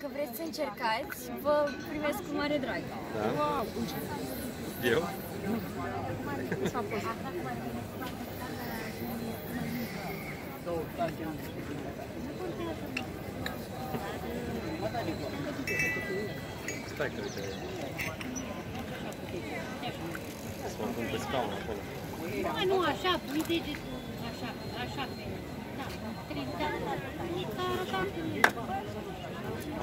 Dacă vreți să încercați, vă primesc cu mare drag. Da? Eu? Stai că uite. Să mă pun pe scaun acolo. Mă, nu așa, pui degetul așa, așa pe... Da, trei, da, da, da,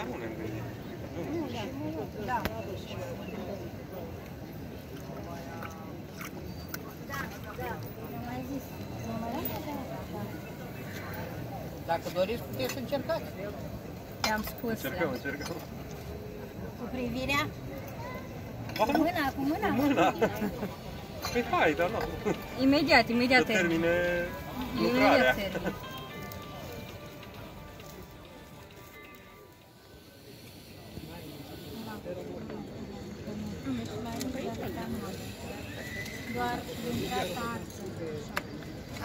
să nu dai oară? Știi? Da, nu ne-am gândit. Dacă doriți, puteți să încercați. Te-am spus. Încercăm, încercăm. Cu privirea, Ba, Cu nu, mâna, cu mâna. mâna. Păi hai, dar nu. Imediat, imediat Să termin. termine lucrarea. Imediat termin. Doar din dreapta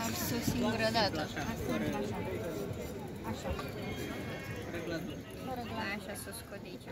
Am sus o singură dată. Așa. Așa să o scot de aici.